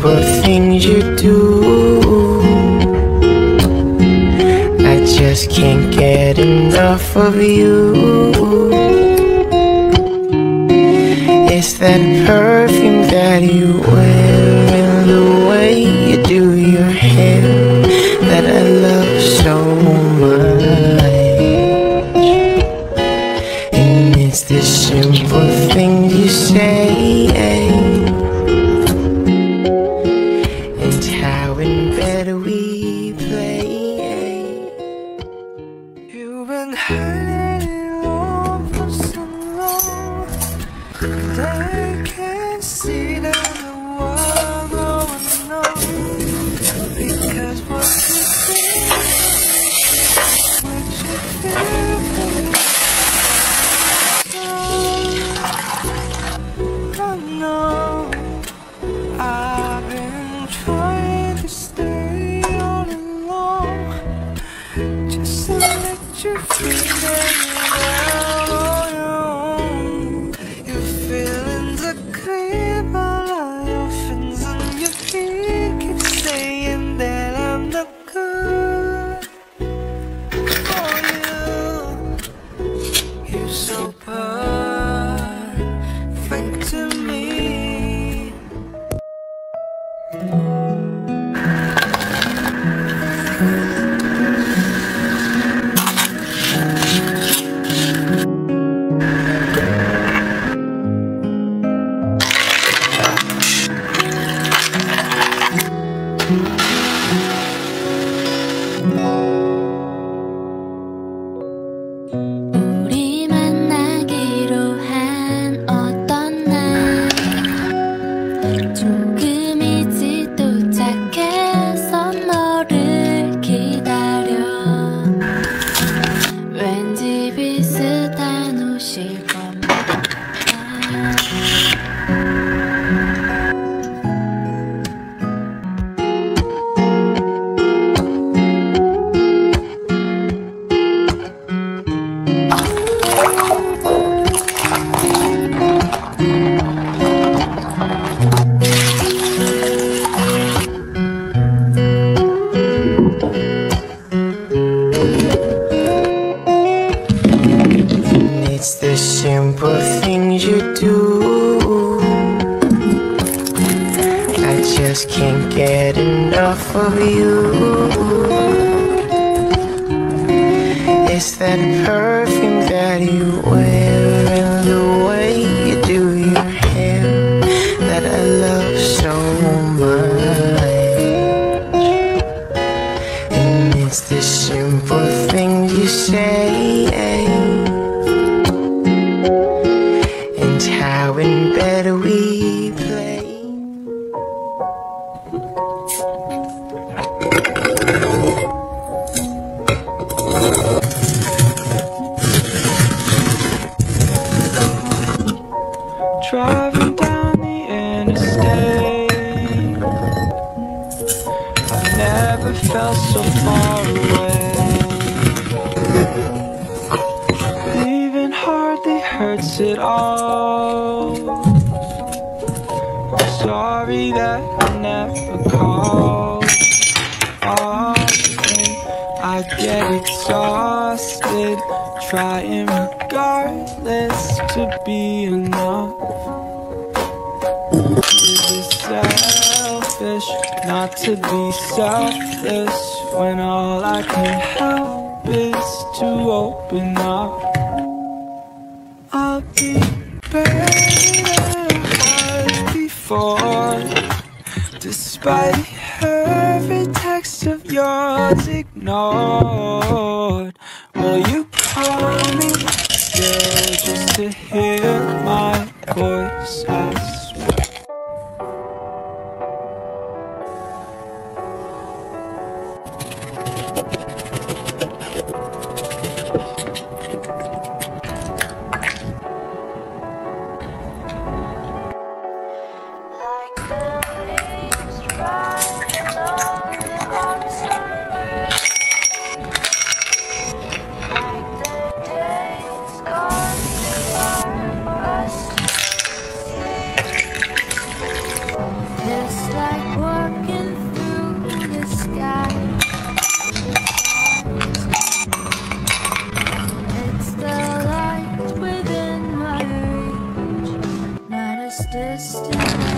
simple things you do. I just can't get enough of you. It's that perfume that you wear and the way you do your hair. And perfect to me. 우 get enough of you. It's that perfume that you wear and the way you do your hair that I love so much. And it's the simple things you say Driving down the interstate. I've never felt so far away. Leaving hardly hurts at all sorry that I never called Often I get exhausted Trying regardless to be enough. Is it selfish not to be selfless When all I can help is to open up. I'll be better Despite every text of yours ignored distant